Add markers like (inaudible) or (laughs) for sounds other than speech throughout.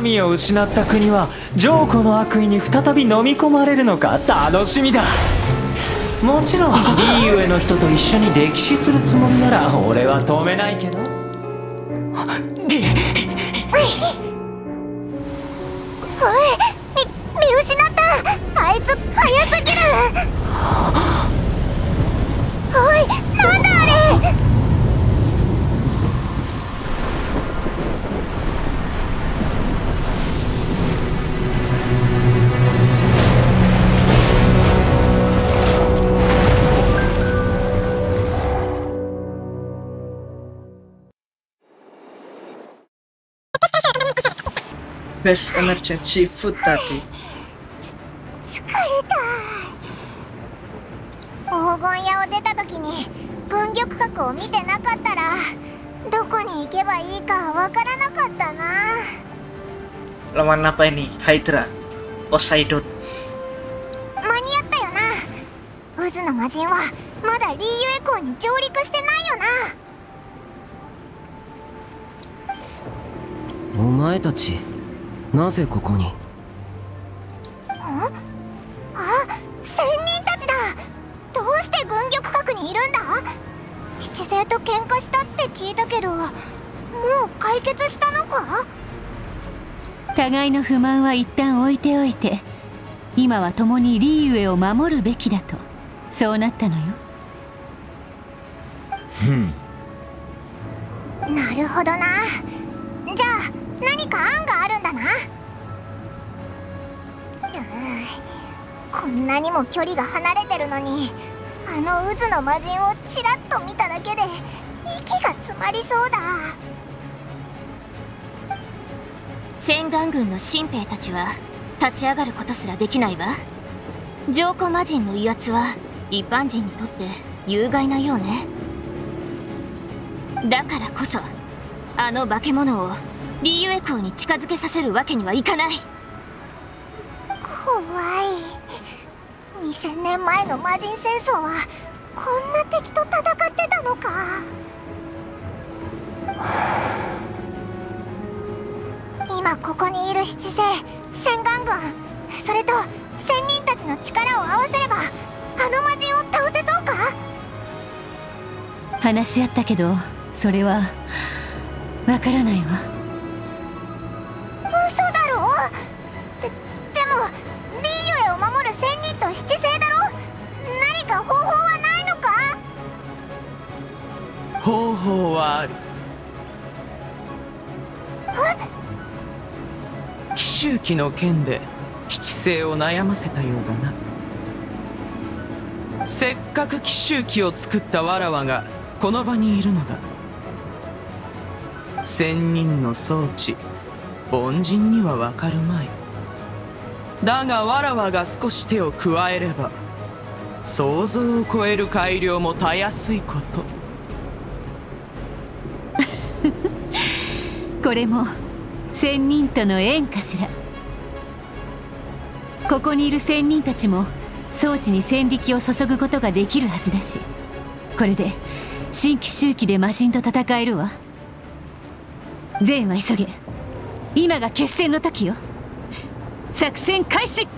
民を失った国は浄子の悪意に再び飲み込まれるのか楽しみだもちろんリーユエの人と一緒に歴史するつもりなら俺は止めないけどおい見失ったあいつ速すぎるベストエマーチェンシーフッターティ疲れた。黄金屋を出た時に軍玉閣を見てなかったらどこに行けばいいかわからなかったな。Lawan apa ini? Hydra. Poseidon. 間に合ったよな。渦の魔人はまだリーユエ港に上陸してないよな。お前たちなぜここに？あ？仙人たちだ！どうして軍玉閣にいるんだ？七星と喧嘩したって聞いたけどもう解決したのか？互いの不満は一旦置いておいて今は共にリーユエを守るべきだとそうなったのよ。なるほどな。じゃあ何か案が？こんなにも距離が離れてるのにあの渦の魔人をちらっと見ただけで息が詰まりそうだ。洗顔軍の新兵たちは立ち上がることすらできないわ。浄化魔人の威圧は一般人にとって有害なようね。だからこそあの化け物をリーユエ港に近づけさせるわけにはいかない。怖い2000年前の魔人戦争はこんな敵と戦ってたのか。今ここにいる七星洗顔軍それと仙人たちの力を合わせればあの魔人を倒せそうか？話し合ったけどそれはわからないわ。の剣で七星を悩ませたようだな。せっかく奇襲記を作ったわらわがこの場にいるのだ。仙人の装置凡人にはわかるまい。だがわらわが少し手を加えれば想像を超える改良もたやすいこと。(laughs) これも仙人との縁かしら。ここにいる仙人たちも装置に戦力を注ぐことができるはずだしこれで新規周期で魔神と戦えるわ。善は急げ。今が決戦の時よ。作戦開始！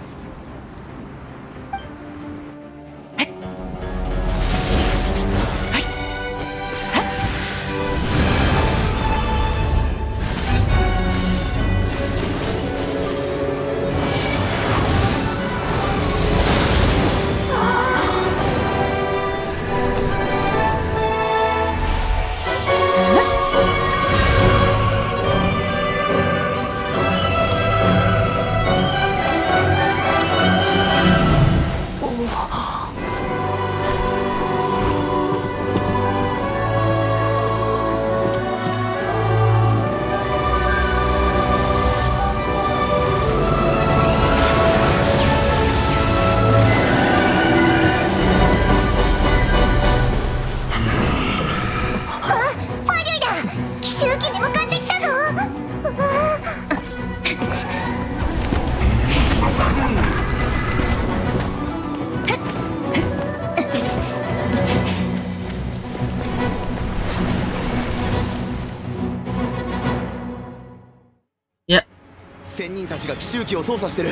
たちが奇襲機を操作してる。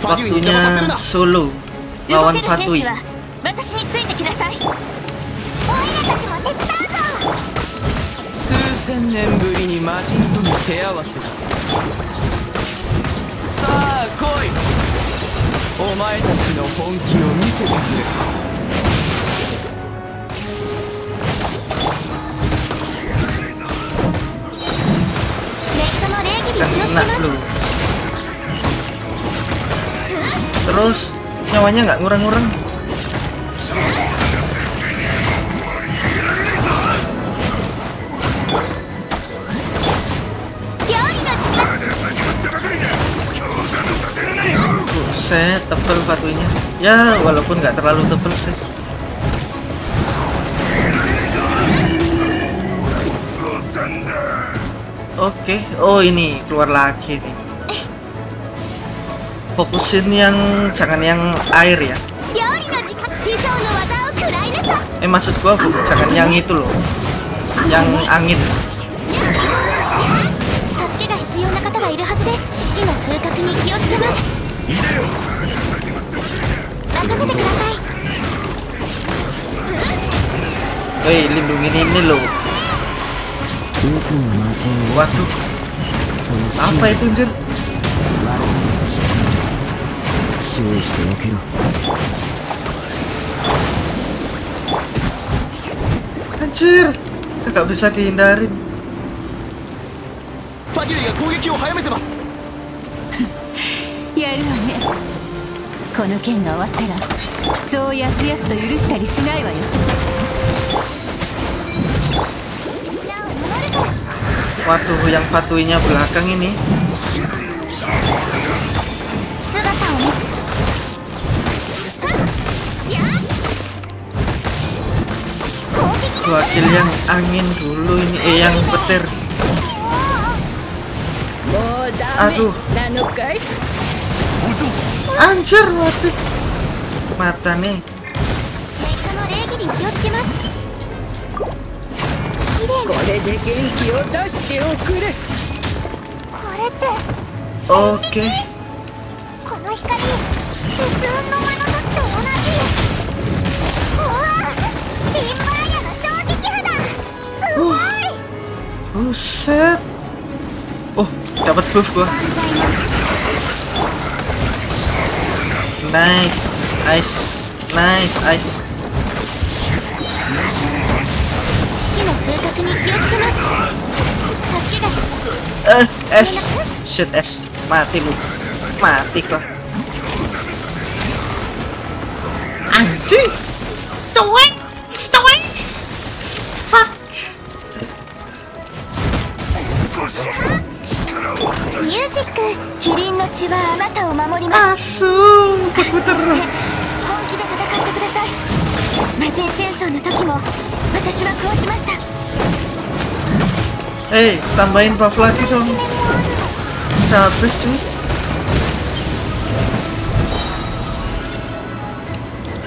ファギュイに邪魔 waktunya させるな。兵 Fatui 士は私についてきなさいオイラたちも手伝うぞ数千年ぶりに魔人との手合わせださあ来いお前たちの本気を見せてくれメッ terus nyawanya nggak ngurang-ngurang set tebel batunya ya walaupun nggak terlalu tebel sih Oke, okay. oh ini keluar lagi nih fokusin yang jangan yang air ya eh maksud gua jangan yang itu loh yang angin Hei, lindungi ini loh. Waduh. Apa itu, Jir? 我らが知っている注意しておけろ Anjir, nggak bisa dihindarin. ファギュイが攻撃を早めてますやるわねこの件が終わったらそうやすやすと許したりしないわよ Waduh, yang patuinya belakang ini. kuacil yang angin dulu ini eh yang petir aduh anjir mati mata nih Oke. Okay. すごい Buset. Oh, dapat buff gua. Nice. Ice. Nice, ice. 火の風格に気をつけます助けが Eh, es. Shit, es. Mati lu. Mati gua. Anjing. Cuek. Cuek. キリンの血はあなたを守ります Asu. 安心して Bener. 本気で戦ってください魔人戦争の時も私はこうしました Eh, tambahin buff lagi dong. Udah habis cuy.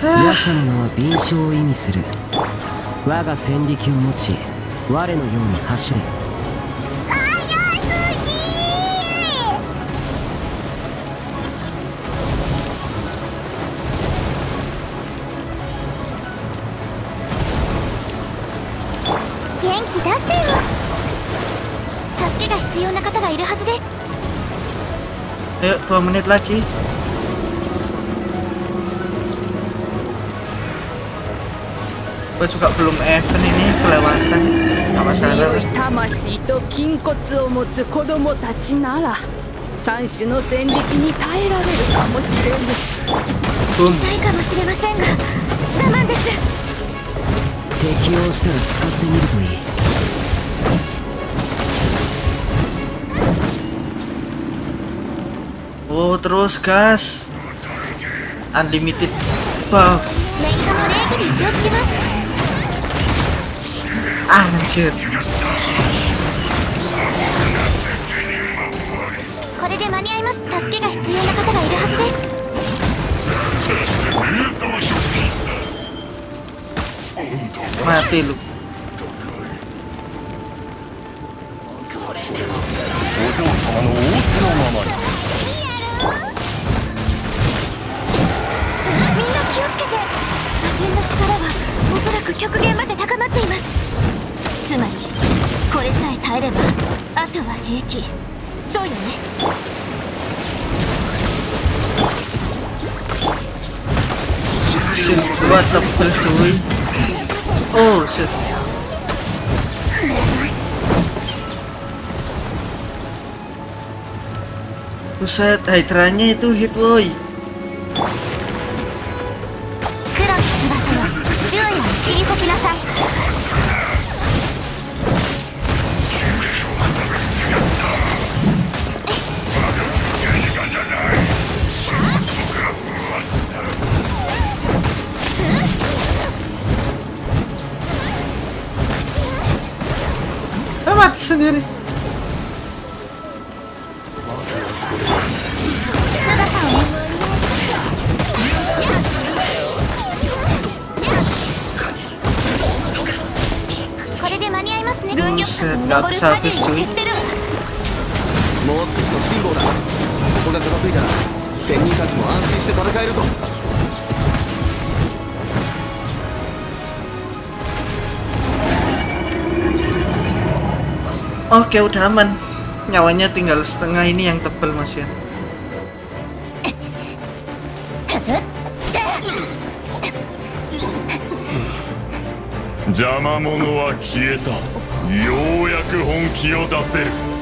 Hah, 夜叉の名は敏捷を意味する我が戦力2 menit lagi. Gue juga belum event ini kelewatan. Gak masalah. 魂と筋骨を持つ子供たちなら三種の戦力に耐えられるかもしれぬ.痛いかもしれませんが我慢です適応したら使ってみるといい Oh terus gas. Unlimited. Buff Anjir. Mati lu. が極限まで高まっていますつまりこれさえ耐えればあとは平気そうよね Shit, what the fuck do we? Oh shit. Buset, Hydranya itu hit woi. 軍玉 Buset, 閣 gak 登る habis 加 habis 減を cuy 減ってるわもう少しの辛抱だここが片付いたら仙人たちも安心して戦えるぞ Oke udah aman Nyawanya tinggal setengah ini yang tebel mas ya 邪魔者は消えた ようやく本気を出せる。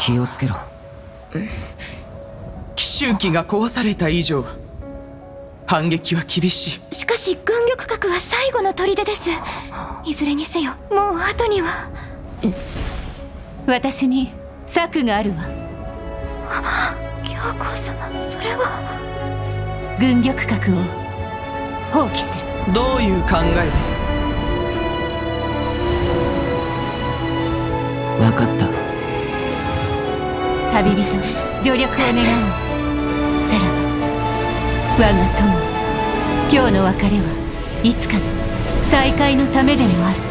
気をつけろ。奇襲機が壊された以上反撃は厳しい。しかし軍玉閣は最後の砦です。いずれにせよもう後には。私に策があるわ。教皇様それは。軍玉閣を放棄する。どういう考えで？分かった。旅人助力を願おう。さらば我が友今日の別れはいつかの再会のためでもある。こ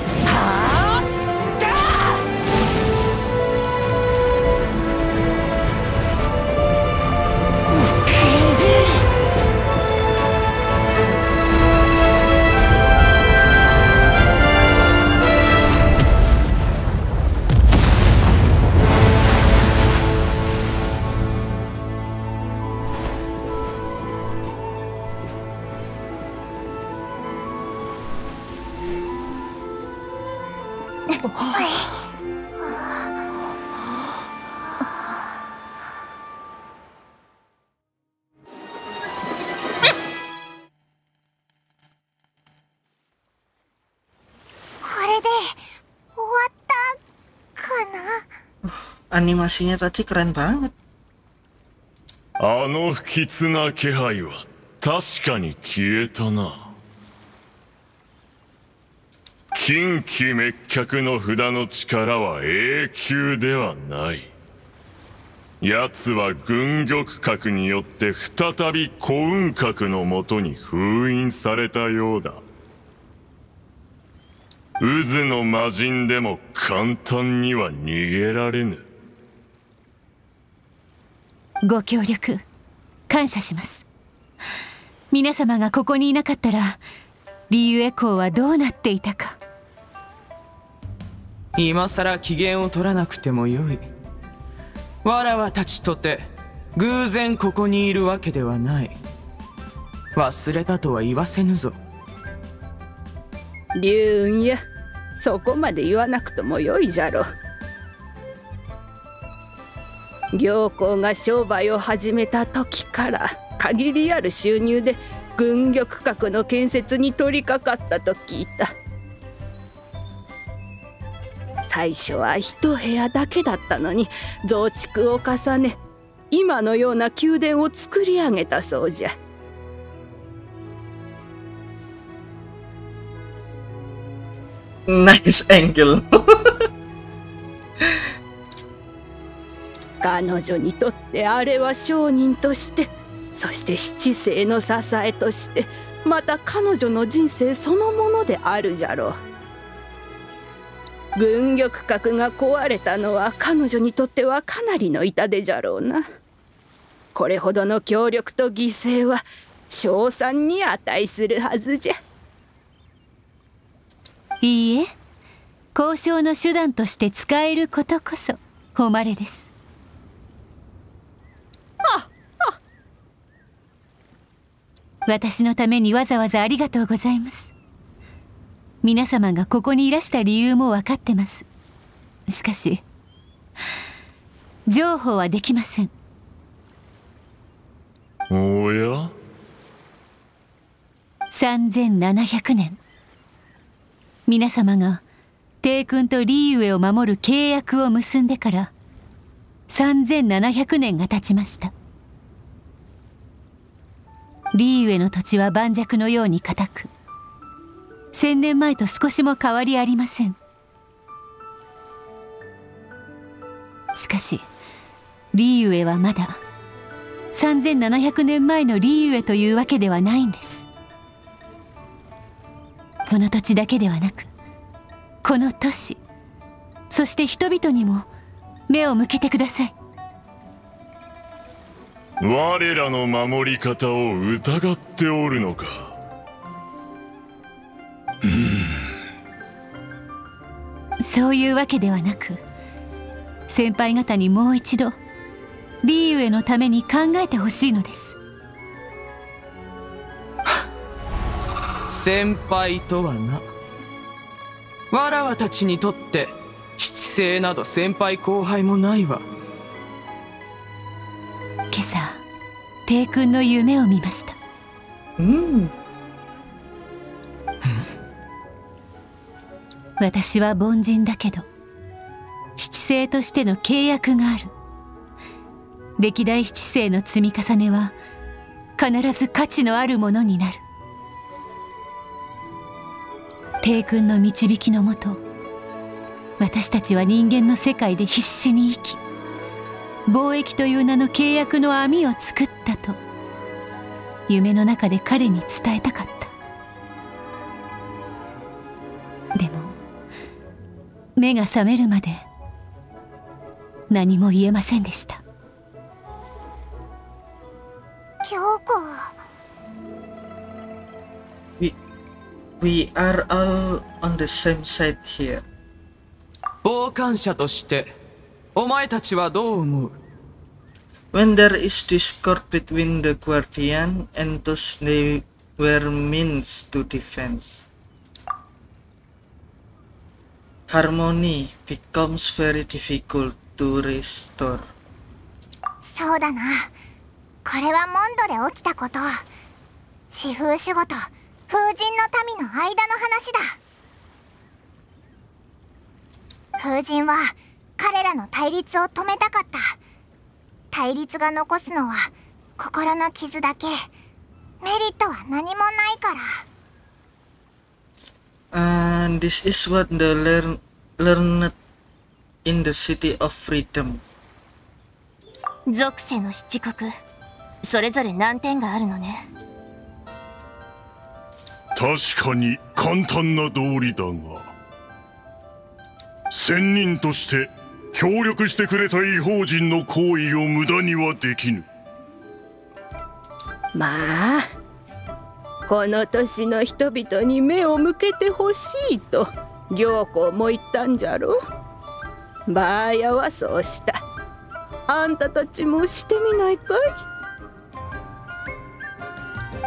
Animasinya tadi keren banget. あの不吉な気配は確かに消えたな。近畿滅却の札の力は永久ではない。奴は軍玉閣によって再び古雲閣のもとに封印されたようだ。渦の魔人でも簡単には逃げられぬ。ご協力感謝します。皆様がここにいなかったらリーユエコーはどうなっていたか。今さら機嫌を取らなくてもよい。わらわたちとて偶然ここにいるわけではない。忘れたとは言わせぬぞ。龍雲や。そこまで言わなくともよいじゃろ行幸が商売を始めた時から限りある収入で軍玉閣の建設に取り掛かったと聞いた。最初は一部屋だけだったのに増築を重ね今のような宮殿を作り上げたそうじゃ。ナイス angle. (laughs) 彼女にとってあれは商人としてそして七世の支えとしてまた彼女の人生そのものであるじゃろう。軍玉閣が壊れたのは彼女にとってはかなりの痛手じゃろうな。これほどの協力と犠牲は賞賛に値するはずじゃ。いいえ交渉の手段として使えることこそ誉れです。私のためにわざわざありがとうございます。皆様がここにいらした理由も分かってます。しかし譲歩はできません。おや？3700年。皆様が帝君とリーウェを守る契約を結んでから3700年が経ちましたリーウェの土地は盤石のように固く千年前と少しも変わりありません。しかしリーウェはまだ3700年前のリーウェというわけではないんです。この土地だけではなくこの都市そして人々にも目を向けてください。我らの守り方を疑っておるのか。そういうわけではなく先輩方にもう一度リーウェのために考えてほしいのです。先輩とはな。わらわたちにとって七星など先輩後輩もないわ今朝帝君の夢を見ました。うん。私は凡人だけど七星としての契約がある。歴代七星の積み重ねは必ず価値のあるものになる。帝君の導きのもと私たちは人間の世界で必死に生き貿易という名の契約の網を作ったと夢の中で彼に伝えたかった。でも目が覚めるまで何も言えませんでした。京子。We we are all on the same side here. 傍観者としてお前たちはどう思う when there is discord between the guardian and those they were means to defense harmony becomes very difficult to restore そうだなこれはモンドで起きたこと四風守護と風神の民の間の話だ風神は彼らの対立を止めたかった。対立が残すのは心の傷だけ。メリットは何もないから。And this is what the learn learned in the city of freedom. 属性の七国それぞれ難点があるのね。確かに簡単な道理だが仙人として協力してくれた異邦人の行為を無駄にはできぬ。まあこの年の人々に目を向けてほしいと行幸も言ったんじゃろ。バーヤはそうした。あんたたちもしてみないかい？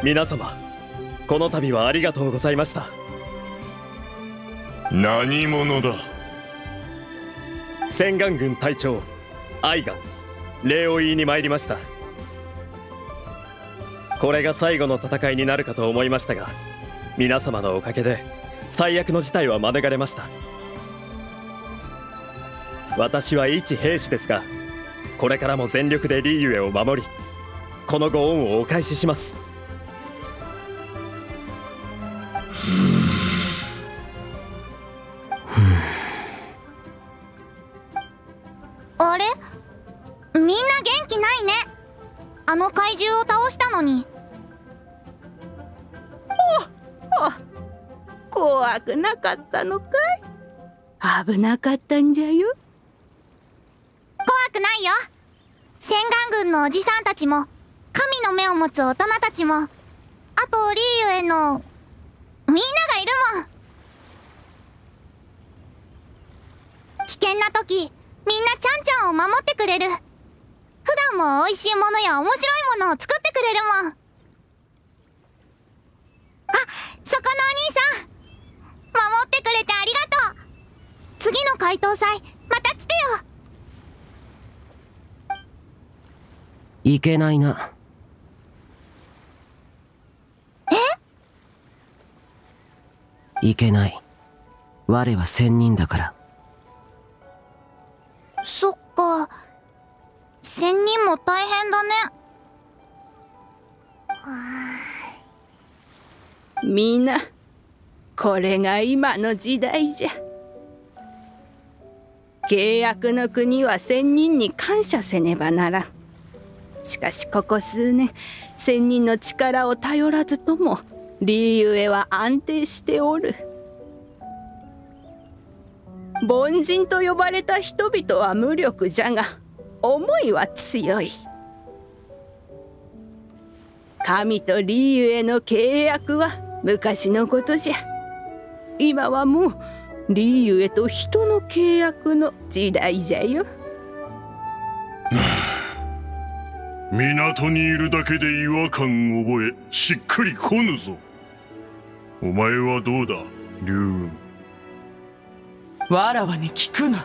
皆様この度はありがとうございました。何者だ？洗顔軍隊長アイが礼を言いに参りました。これが最後の戦いになるかと思いましたが皆様のおかげで最悪の事態は免れました。私は一兵士ですがこれからも全力でリーユエを守りこのご恩をお返しします。かったのかい。危なかったんじゃよ。怖くないよ。洗顔軍のおじさんたちも神の目を持つ大人たちもあとリーユへのみんながいるもん。危険な時みんなちゃんちゃんを守ってくれる。普段も美味しいものや面白いものを作ってくれるもん。あそこのお兄さん。ってくれてありがとう。次の解答祭また来てよ。いけないな。え？いけない。我は仙人だから。そっか。仙人も大変だね。みんなこれが今の時代じゃ。契約の国は仙人に感謝せねばならん。しかしここ数年仙人の力を頼らずともリーユエは安定しておる。凡人と呼ばれた人々は無力じゃが思いは強い。神とリーユエの契約は昔のことじゃ。今はもうリーユエと人の契約の時代じゃよ。港にいるだけで違和感を覚えしっくりこぬぞ。お前はどうだ龍雲？わらわに聞くな。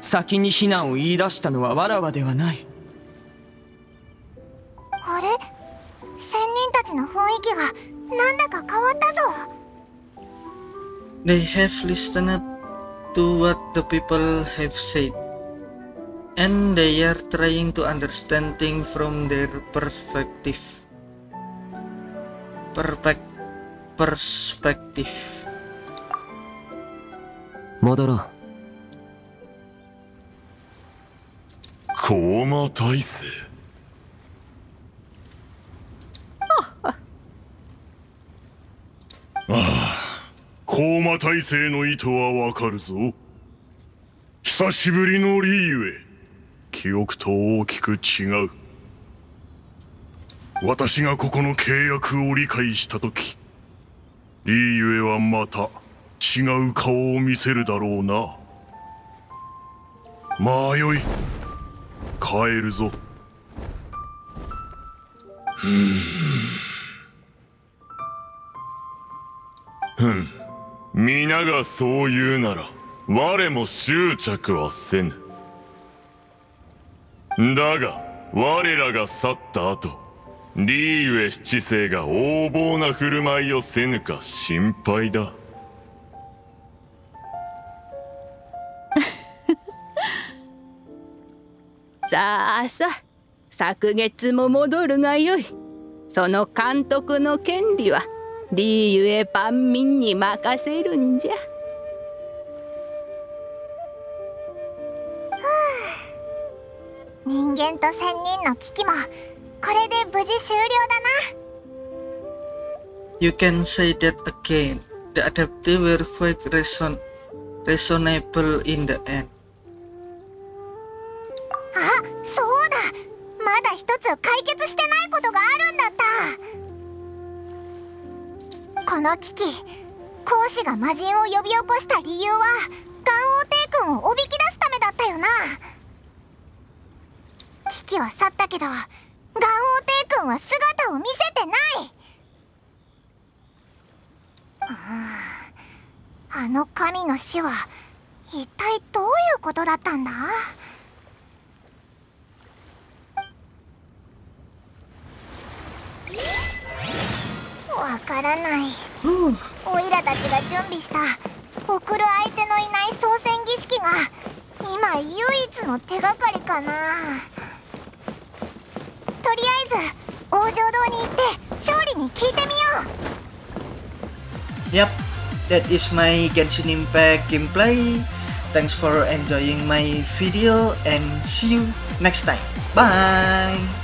先に避難を言い出したのはわらわではない。あれ？仙人たちの雰囲気がなんだか変わったぞ They have listened to what the people have said, and they are trying to understand things from their perspective. Perpec perspective. 戻ろう高魔大勢 高魔大勢の意図はわかるぞ。久しぶりのリーユエ記憶と大きく違う。私がここの契約を理解した時リーユエはまた違う顔を見せるだろうな。まあよい。帰るぞ。ふん。皆がそう言うなら我も執着はせぬ。だが我らが去った後リーユエ七世が横暴な振る舞いをせぬか心配だ。(laughs) さあさ昨月も戻るがよい。その監督の権利はリーユエ万民に任せるんじゃ人間と仙人の危機もこれで無事終了だな You can say that again. The adaptive were quite reason reasonable in the end. あそうだまだ一つ解決してないこの危機講師が魔人を呼び起こした理由はガンオー帝君をおびき出すためだったよな。危機は去ったけどガンオー帝君は姿を見せてない。うんあの神の死は一体どういうことだったんだ？わからないオイラたちが準備した送る相手のいない操船儀式が今唯一の手がかりかなとりあえず王城堂に行って勝利に聞いてみよう Yep, that is my Genshin Impact gameplay. Thanks for enjoying my video and see you next time. Bye!